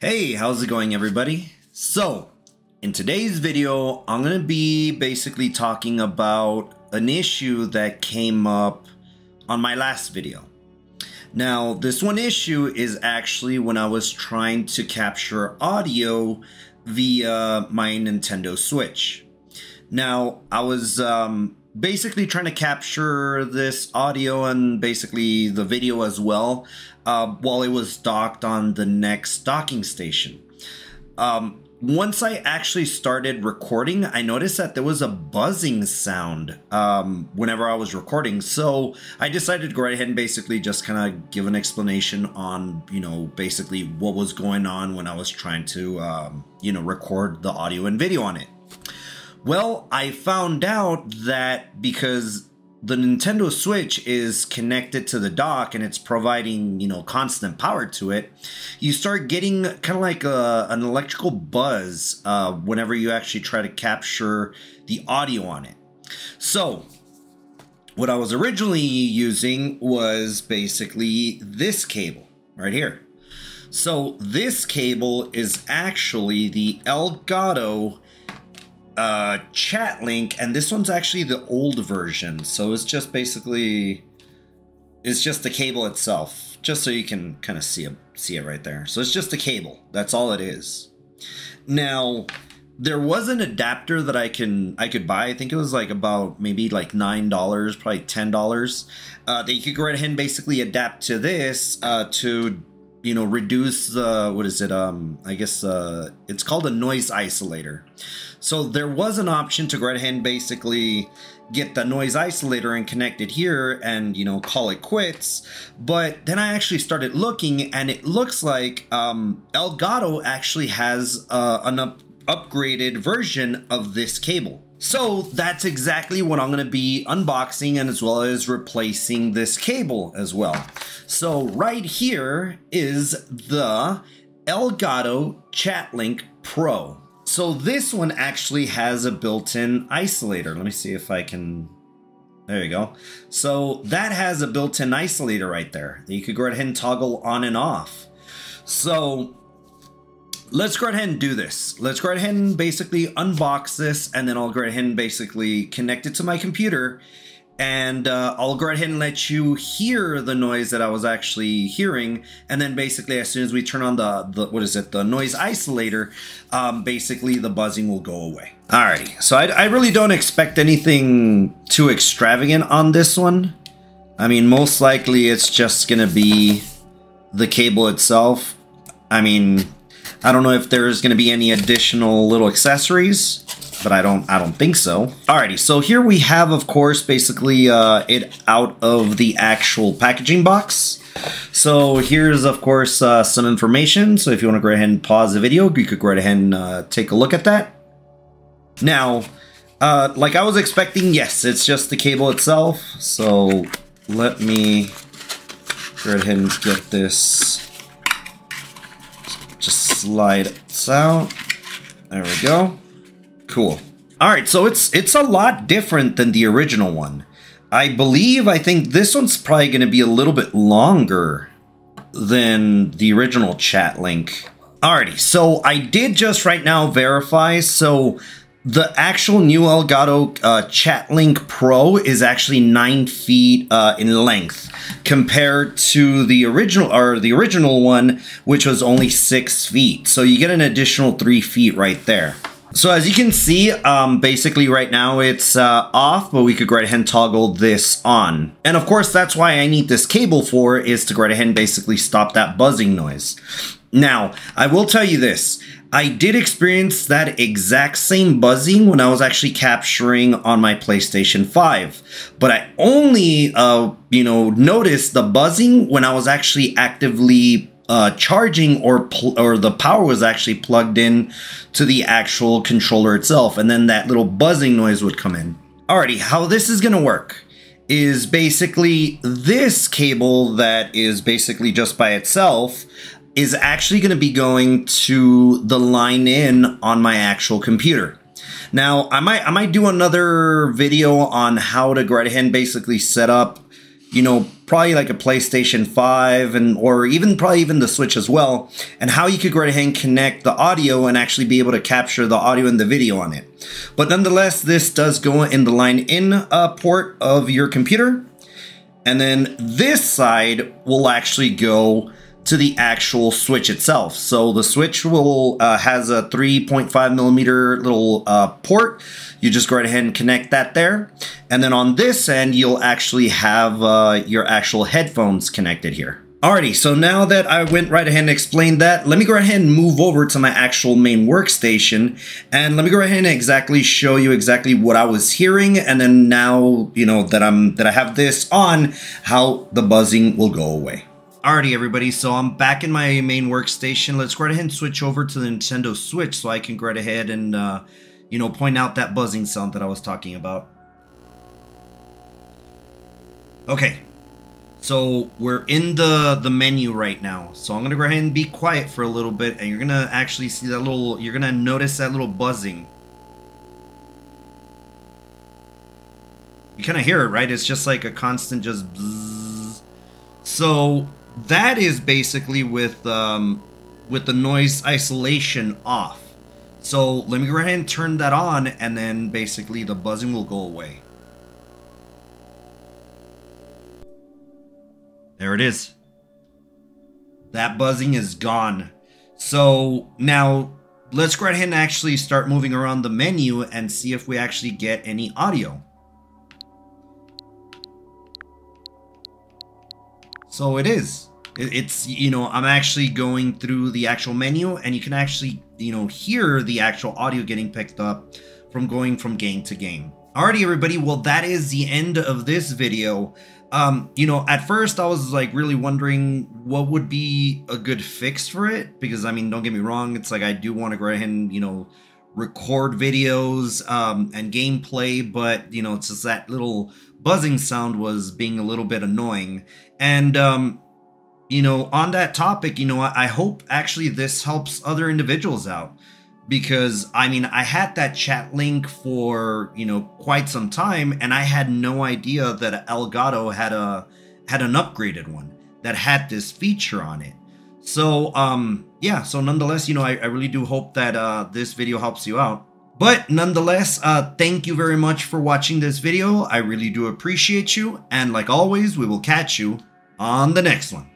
Hey, how's it going everybody? So, in today's video, I'm going to be basically talking about an issue that came up on my last video. Now, this one issue is actually when I was trying to capture audio via my Nintendo Switch. Now, I was um, basically trying to capture this audio and basically the video as well uh, while it was docked on the next docking station. Um, once I actually started recording, I noticed that there was a buzzing sound um, whenever I was recording. So I decided to go right ahead and basically just kind of give an explanation on, you know, basically what was going on when I was trying to, um, you know, record the audio and video on it. Well, I found out that because the Nintendo Switch is connected to the dock and it's providing, you know, constant power to it, you start getting kind of like a, an electrical buzz uh, whenever you actually try to capture the audio on it. So, what I was originally using was basically this cable right here. So, this cable is actually the Elgato uh, chat link, and this one's actually the old version. So it's just basically, it's just the cable itself, just so you can kind of see it, see it right there. So it's just a cable. That's all it is. Now, there was an adapter that I can I could buy. I think it was like about maybe like nine dollars, probably ten dollars. Uh, that you could go right ahead and basically adapt to this uh, to you know reduce the what is it um I guess uh, it's called a noise isolator. So there was an option to go ahead and basically get the noise isolator and connect it here and, you know, call it quits. But then I actually started looking and it looks like um, Elgato actually has uh, an up upgraded version of this cable. So that's exactly what I'm going to be unboxing and as well as replacing this cable as well. So right here is the Elgato ChatLink Pro. So this one actually has a built-in isolator. Let me see if I can... There you go. So that has a built-in isolator right there. You could go ahead and toggle on and off. So let's go ahead and do this. Let's go ahead and basically unbox this and then I'll go ahead and basically connect it to my computer and uh, I'll go ahead and let you hear the noise that I was actually hearing. And then basically, as soon as we turn on the, the what is it, the noise isolator, um, basically the buzzing will go away. Alrighty, so I, I really don't expect anything too extravagant on this one. I mean, most likely it's just gonna be the cable itself. I mean, I don't know if there's gonna be any additional little accessories but I don't I don't think so. Alrighty, so here we have, of course, basically uh, it out of the actual packaging box. So here's, of course, uh, some information. So if you want to go ahead and pause the video, you could go ahead and uh, take a look at that. Now, uh, like I was expecting, yes, it's just the cable itself. So let me go ahead and get this. Just slide it out. There we go. Cool. All right, so it's it's a lot different than the original one. I believe I think this one's probably going to be a little bit longer than the original chat link. Alrighty, so I did just right now verify. So the actual new Elgato uh, ChatLink Pro is actually nine feet uh, in length compared to the original or the original one, which was only six feet. So you get an additional three feet right there. So as you can see, um, basically right now it's uh, off, but we could go ahead and toggle this on. And of course, that's why I need this cable for, is to go ahead and basically stop that buzzing noise. Now, I will tell you this. I did experience that exact same buzzing when I was actually capturing on my PlayStation 5. But I only, uh, you know, noticed the buzzing when I was actually actively uh, charging or or the power was actually plugged in to the actual controller itself, and then that little buzzing noise would come in. Alrighty, how this is gonna work is basically this cable that is basically just by itself is actually to be going to the line in on my actual computer. Now, I might I might do another video on how to go ahead and basically set up you know, probably like a PlayStation 5 and or even probably even the Switch as well, and how you could go ahead and connect the audio and actually be able to capture the audio and the video on it. But nonetheless, this does go in the line in uh, port of your computer. And then this side will actually go to the actual switch itself. So the switch will uh, has a 3.5 millimeter little uh, port. You just go right ahead and connect that there. And then on this end, you'll actually have uh, your actual headphones connected here. Alrighty, so now that I went right ahead and explained that, let me go ahead and move over to my actual main workstation and let me go ahead and exactly show you exactly what I was hearing and then now, you know, that I'm that I have this on, how the buzzing will go away. Alrighty, everybody, so I'm back in my main workstation. Let's go ahead and switch over to the Nintendo Switch so I can go right ahead and, uh, you know, point out that buzzing sound that I was talking about. Okay, so we're in the, the menu right now. So I'm going to go ahead and be quiet for a little bit, and you're going to actually see that little, you're going to notice that little buzzing. You kind of hear it, right? It's just like a constant just bzzz. So that is basically with um, with the noise isolation off. So let me go ahead and turn that on and then basically the buzzing will go away. There it is. That buzzing is gone. So now let's go ahead and actually start moving around the menu and see if we actually get any audio. So it is. It's you know i'm actually going through the actual menu and you can actually you know hear the actual audio getting picked up from going from game to game. Alrighty everybody. Well that is the end of this video. Um you know at first i was like really wondering what would be a good fix for it because i mean don't get me wrong it's like i do want to go ahead and you know record videos um and gameplay but you know it's just that little buzzing sound was being a little bit annoying and um you know, on that topic, you know, I hope actually this helps other individuals out because I mean, I had that chat link for, you know, quite some time and I had no idea that Elgato had a had an upgraded one that had this feature on it. So, um yeah, so nonetheless, you know, I, I really do hope that uh this video helps you out. But nonetheless, uh, thank you very much for watching this video. I really do appreciate you. And like always, we will catch you on the next one.